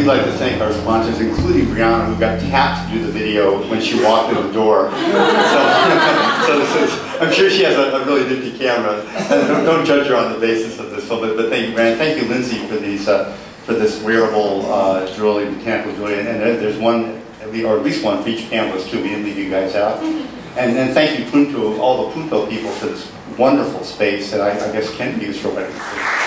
we'd like to thank our sponsors, including Brianna, who got tapped to do the video when she walked in the door. so, so is, I'm sure she has a, a really nifty camera. Don't, don't, judge her on the basis of this but, but thank you, Brianna. Thank you, Lindsay, for these uh, for this wearable uh, drilling, mechanical drilling. And there's one, or at least one for each panelist too. We didn't leave you guys out. And then thank you, Punto, all the Punto people for this wonderful space that I, I guess can be used for weddings.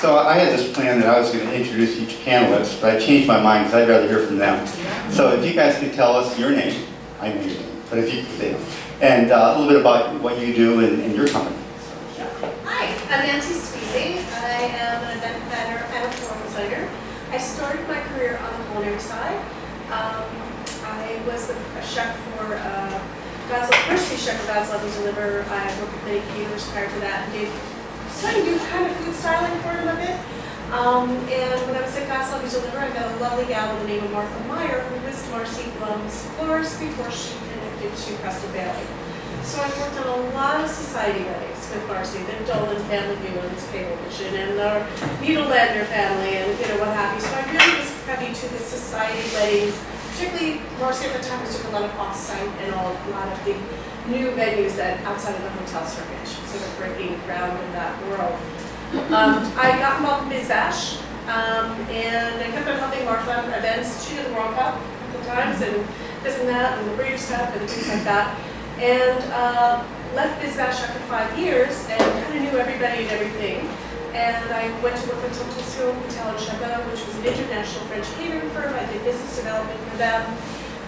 So I had this plan that I was going to introduce each panelist, but I changed my mind because I'd rather hear from them. So if you guys could tell us your name, I know your name, but if you could, and uh, a little bit about what you do and, and your company. Hi, I'm Nancy Swiezy. I am an event planner and a floor designer. I started my career on the culinary side. Um, I was a chef for uh, God's Love, first chef for God's and Deliver. I worked with many caterers prior to that and starting to do kind of food styling for him a bit. Um, and when I was at God's Love I met a lovely gal by the name of Martha Meyer, who was Marcy Blum's florist before she connected to Crystal Bailey. So I worked on a lot of society weddings with Marcy, the Dolan family Newlands Cablevision, and the Needlelander family, and you know what have you. So I really was privy to the society weddings, particularly Marcy at the time was doing a lot of off-site and all, a lot of the new venues that outside of the hotel circuit, sort of breaking ground in that world. Um, I got involved in BizBash, um, and I kept on helping Martha events. She did the World Cup at the times, and this and that, and the Breeders' Cup, and things like that. And uh, left BizBash after five years, and kind of knew everybody and everything. And I went to work with Tocqueville Potel et Chabot, which was an international French catering firm. I did business development for them.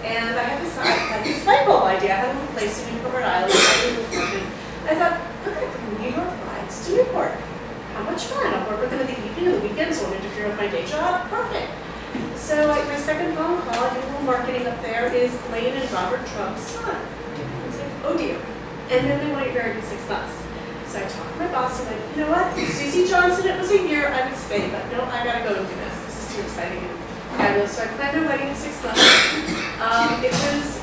And I had this, I had this light bulb idea. I had a little place in Newport, Rhode Island. I thought, look at the New York rides to Newport. How much fun. I'll work with them in the evening and the weekends, won't interfere with my day job. Perfect. So like, my second phone call, I did a little marketing up there, is Blaine and Robert Trump's son. I said, oh dear. And then they want to get married in six months. So I talked to my boss and went, you know what, Susie Johnson, it was a year, I would stay, but no, I gotta go and do this. This is too exciting fabulous. So I planned my wedding in six months. Um, it was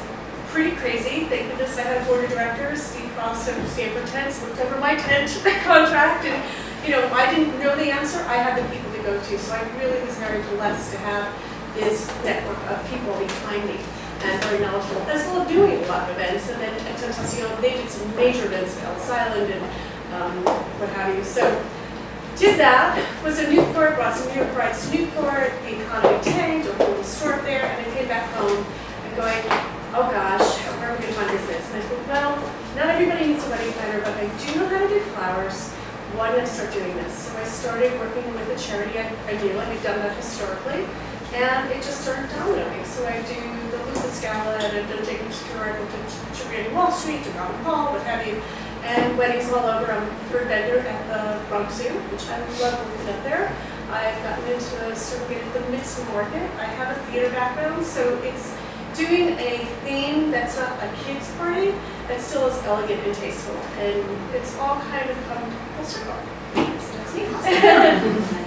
pretty crazy. Thank goodness I had board of directors. Steve Frost of Stamford Tents looked over my tent contract and you know, I didn't know the answer, I had the people to go to. So I really was very blessed to have this network of people behind me and very knowledgeable, well as doing a lot of events. And then at Tentacion, they did some major events at Ellis Island and um, what have you. So did that, was in Newport, brought some New York rides to Newport, the economy tanked, opened a store there, and I came back home and going, oh gosh, where are we going to find business? And I thought, well, not everybody needs a wedding planner, but I do know how to do flowers. Why don't I start doing this? So I started working with a charity I, I knew, and we've done that historically, and it just started dominoing. So I do the Lucas Gala, and I've done Jacob's Cure, I've done Wall Street, to Robin Hall, what have you and weddings all over. I'm a preferred vendor at the Bronx Zoo, which I love working up there. I've gotten into serving at the Mitzvah Market. I have a theater background, so it's doing a theme that's not a kid's party, that still is elegant and tasteful. And it's all kind of come full circle. So that's me.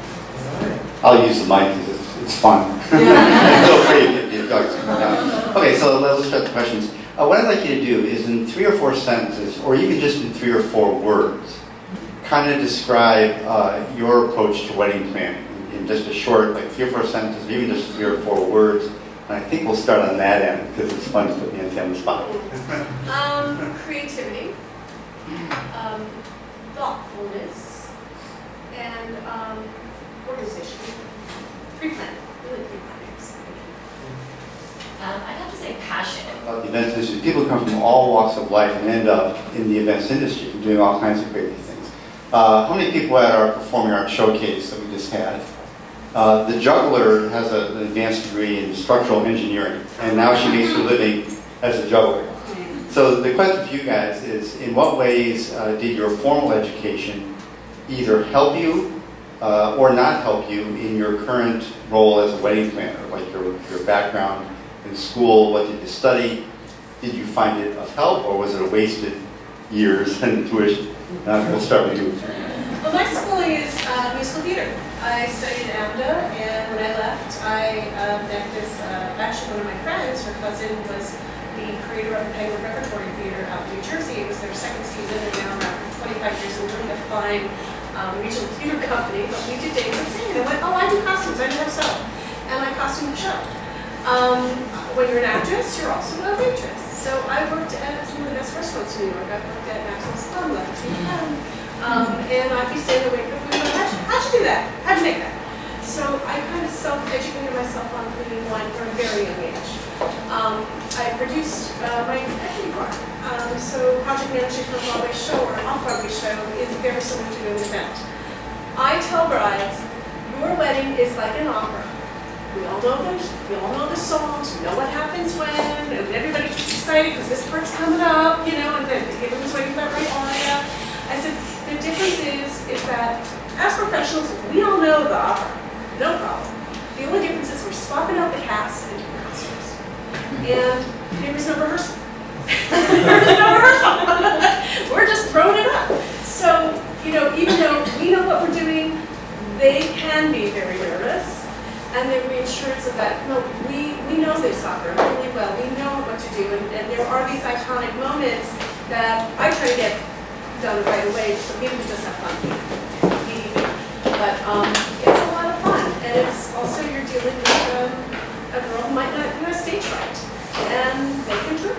I'll use the mic because it's, it's fun. Feel free if you guys. Okay, so let's start the questions. Uh, what I'd like you to do is in three or four sentences, or even just in three or four words, kind of describe uh, your approach to wedding planning in, in just a short, like three or four sentences, even just three or four words. And I think we'll start on that end because it's fun to put me on the spot. um, creativity, um, thoughtfulness, and um, organization. Pre-planning, really pre-planning. Um, I'd have to say passion. About the events industry, people come from all walks of life and end up in the events industry doing all kinds of crazy things. Uh, how many people at our performing arts showcase that we just had? Uh, the juggler has a, an advanced degree in structural engineering, and now she makes her living as a juggler. So the question for you guys is, in what ways uh, did your formal education either help you uh, or not help you in your current role as a wedding planner, like your, your background in school? What did you study? Did you find it of help, or was it a wasted years and tuition? Uh, we'll start with you. Well, my schooling is uh, musical theater. I studied at AMDA, and when I left, I met this, uh, actually one of my friends, her cousin was the creator of the Penguin Repertory Theater out in New Jersey. It was their second season, and now after 25 years, I'm doing a fine um, regional theater company, but we did and singing. I went, oh, I do costumes, I know so. And I costume the show. Um, when you're an actress, you're also a waitress. So I worked at some of the best restaurants in New York. I worked at Maxwell's Plum, Legacy um, and I'd be saying to wait for food, how'd you, how'd you do that? How'd you make that? So I kind of self-educated myself on food and wine from a very young age. Um, I produced uh, my equity bar. Um, so project managing for a Broadway show or an off-Broadway show is very similar to an event. I tell brides, your wedding is like an opera. We all know those, we all know the songs, we know what happens when, and everybody gets excited because this part's coming up, you know, and then everyone's waiting for that right aria. I said, the difference is, is that as professionals, we all know the opera, no problem. The only difference is we're swapping out the cast and different costumes. And there was no rehearsal. there was no rehearsal. we're just throwing it up. So, you know, even though we know what we're doing, they can be very nervous and the reassurance of that, no, we, we know they soccer really well. We know what to do, and, and there are these iconic moments that I try to get done right away so people just have fun. But um, it's a lot of fun, and it's also you're dealing with um, a girl who might not a stage right, and they can trip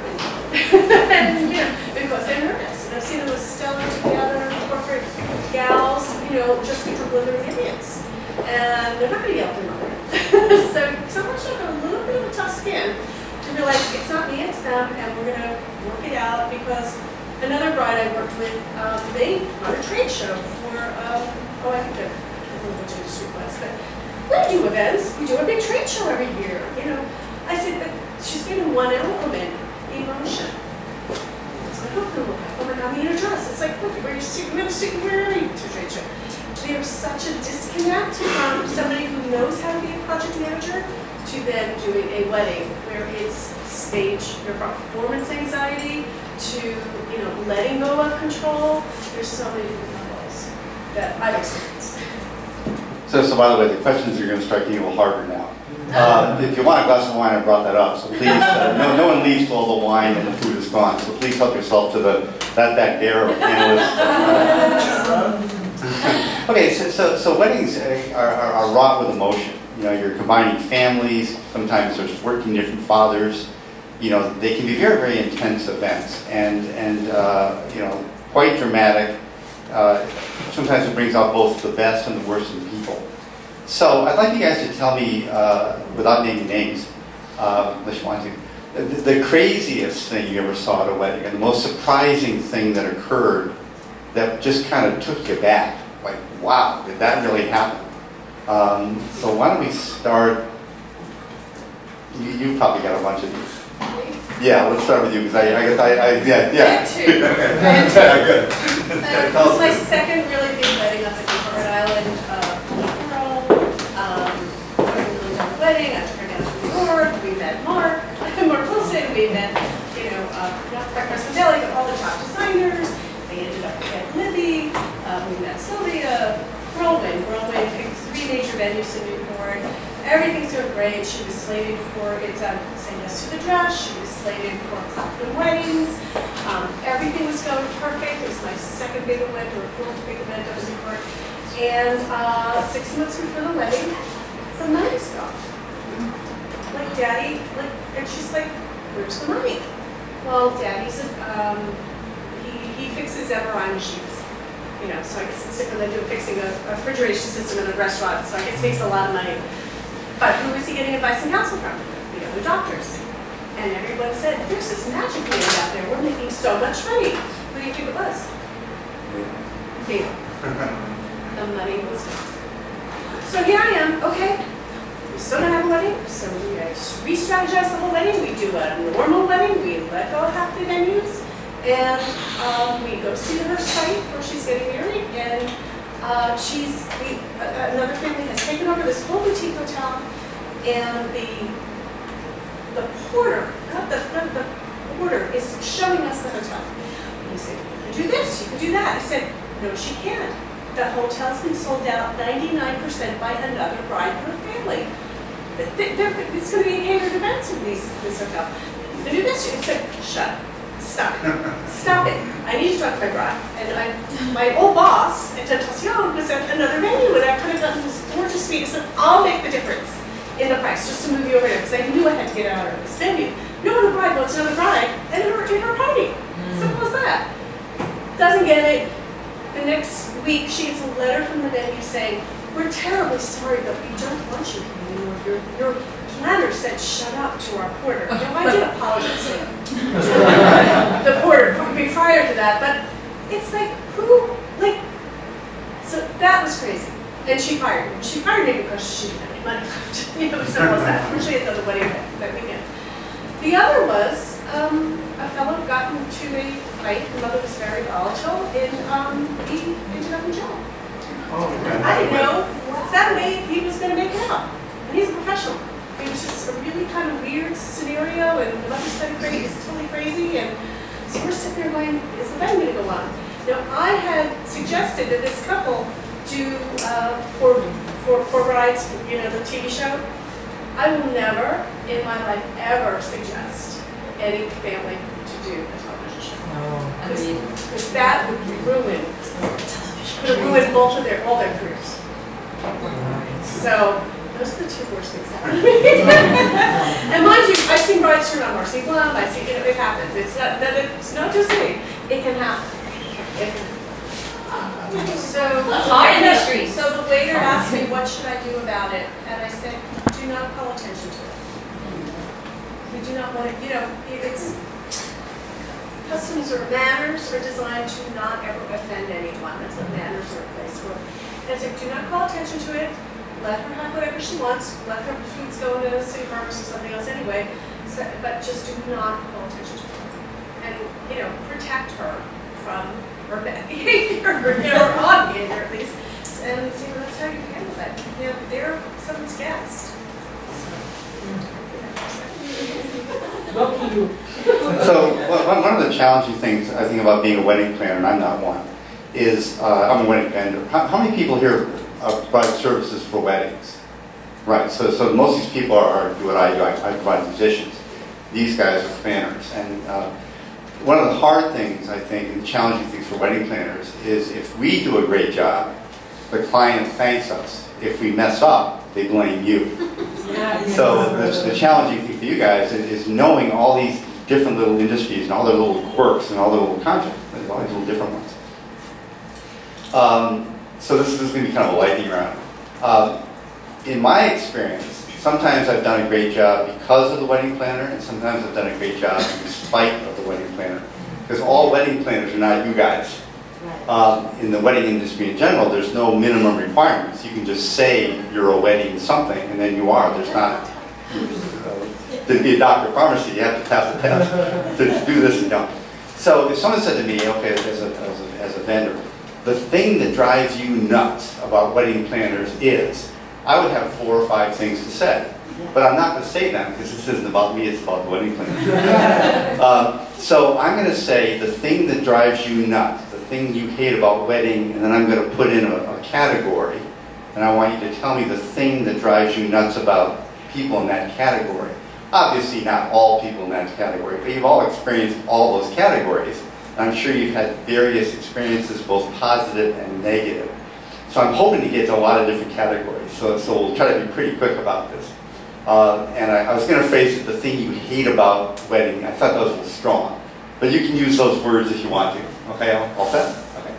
and you know, because they're nervous. And I've seen them with stellar together, corporate gals, you know, just because they're idiots and they're not going to yell at their mother. So sometimes you have a little bit of a tough skin to realize it's not me, it's them, and we're going to work it out because another bride I worked with, um, they run a trade show for, um, oh, I think they're, I don't know which industry was, but we do events. We do a big trade show every year, you know. I said, but she's given one element, emotion. It's like, oh, oh my God, I'm in a dress. It's like, look, wear your suit, wear a suit, wear a trade show there's such a disconnect from somebody who knows how to be a project manager to then doing a wedding where it's stage, your performance anxiety to, you know, letting go of control. There's so many different levels that I've experienced. So, so by the way, the questions are going to strike you a little harder now. Uh, if you want a glass of wine, I brought that up. So please, uh, no, no one leaves till all the wine and the food is gone. So please help yourself to the that that dare of panelists. okay, so, so, so weddings are, are, are, wrought with emotion. You know, you're combining families, sometimes there's working different fathers. You know, they can be very, very intense events and, and uh, you know, quite dramatic. Uh, sometimes it brings out both the best and the worst in people. So I'd like you guys to tell me, uh, without naming names, uh, unless you want to, the, the craziest thing you ever saw at a wedding and the most surprising thing that occurred that just kind of took you back. Like, wow, did that really happen? Um, so why don't we start? You, you probably got a bunch of these. Yeah, let's start with you because I, I guess I, I yeah, yeah. Two. yeah, good. Um, this was my second really big wedding up at Newport Island. Uh, um, really done wedding. I took her down to New York. We met Mark, Mark Wilson. We met, you know, uh, Breakfast Deli, but all the top designers. They ended up at Libby. Um, we met Sylvia, Whirlwind. Whirlwind picked three major venues in Newport. Everything's doing great. She was slated for, it's um, Say Yes to the Dress. She was slated for Clapham Weddings. Um, everything was going perfect. It was my second big event or fourth big event of Newport. And uh, six months before the wedding, the money's gone. Like, Daddy, like, and she's like, where's the money? Well, Daddy's, um, he, he fixes MRI machines you know, so I guess it's different than doing fixing a, a refrigeration system in a restaurant, so I guess it makes a lot of money. But who is he getting advice and counsel from? The other doctors. And everyone said, there's this magic land out there, we're making so much money. Who do you think it was? Me. the money was gone. So here I am, okay, we still don't have a wedding, so we uh, re-strategize the whole wedding, we do a normal wedding, we let go of half the venues, and um, we go see her site where she's getting married, and uh, she's, we, uh, another family has taken over this whole boutique hotel, and the the porter, not the, not the porter, is showing us the hotel. And he said, you can do this, you can do that. I said, no, she can't. The hotel's been sold out 99% by another bride for a family. It's going to be a catered event in this hotel. You can do this. She said, shut stop it, stop it. I need to talk to my bride. And I, my old boss at Tentacion was at another venue, and I could have gotten this gorgeous suite. I said, I'll make the difference in the price just to move you over there, because I knew I had to get out of this venue. No other bride wants another bride and her, in her party. Hmm. Simple as that. Doesn't get it. The next week, she gets a letter from the venue saying, we're terribly sorry, but we don't want you here anymore. Your, your planner said shut up to our porter. Now, I did apologize to the porter prior to that, but it's like, who, like, so that was crazy. And she fired me. She fired me because she didn't have any money left. you know, simple as that. She had the wedding that, that weekend. The other was um, a fellow got into a fight. The mother was very volatile, and um, he ended up in jail. Oh, I didn't know Saturday he was going to make it out, and he's a professional. It was just a really kind of weird scenario, and the mother's been crazy, it's totally crazy, and so we're sitting there going, is the wedding going to go on? Now, I had suggested that this couple do uh, for, for, for Brides, you know, the TV show. I will never in my life ever suggest any family to do a television show. Oh, agreed. Because that would ruin, would ruin both of their, all their careers. So, those are the two worst things that happened to me. And mind you, I've seen brides turn on Marcy Blum, I've seen, it, it happens. It's not, that it's not just me, it can happen. It can so, our industry. so the waiter asked me, what should I do about it? And I said, do not call attention to it. We do not want to, you know, it's, customs or manners are designed to not ever offend anyone. That's what manners are a place for. And I said, do not call attention to it. Let her have whatever she wants. Let her foods go to city farmers or something else anyway. So, but just do not call attention to it. And, you know, protect her from her bad behavior, you know, or odd behavior at least. And, you know, that's how you handle that. You know, they're someone's guest. So one of the challenging things I think about being a wedding planner, and I'm not one, is uh, I'm a wedding vendor. How, how many people here uh, provide services for weddings? Right. So so most of these people are, are do what I do. I, I provide musicians. These guys are planners, and uh, one of the hard things I think and challenging things for wedding planners is if we do a great job, the client thanks us. If we mess up, they blame you. So the, the challenging thing for you guys is, is knowing all these different little industries and all their little quirks and all their little contracts, all these little different ones. Um, so this, this is going to be kind of a lightning round. Um, in my experience, sometimes I've done a great job because of the wedding planner, and sometimes I've done a great job in spite of the wedding planner. Because all wedding planners are not you guys. Um, in the wedding industry in general, there's no minimum requirements. You can just say you're a wedding something, and then you are. There's not. Uh, to be a doctor of pharmacy, you have to pass the test to do this and don't. So if someone said to me, okay, as a, as a, as a vendor, the thing that drives you nuts about wedding planners is, I would have four or five things to say. But I'm not going to say them because this isn't about me, it's about the wedding planner. um, so I'm going to say the thing that drives you nuts, the thing you hate about wedding, and then I'm going to put in a, a category, and I want you to tell me the thing that drives you nuts about people in that category. Obviously, not all people in that category, but you've all experienced all those categories. I'm sure you've had various experiences, both positive and negative. So I'm hoping to get to a lot of different categories. So, so we'll try to be pretty quick about this. Uh, and I, I was going to phrase it, the thing you hate about wedding. I thought that was a little strong. But you can use those words if you want to. Okay, all, all set? Okay.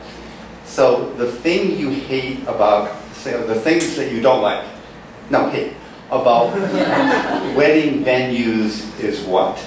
So the thing you hate about, say, the things that you don't like, no, hate, about wedding venues is what?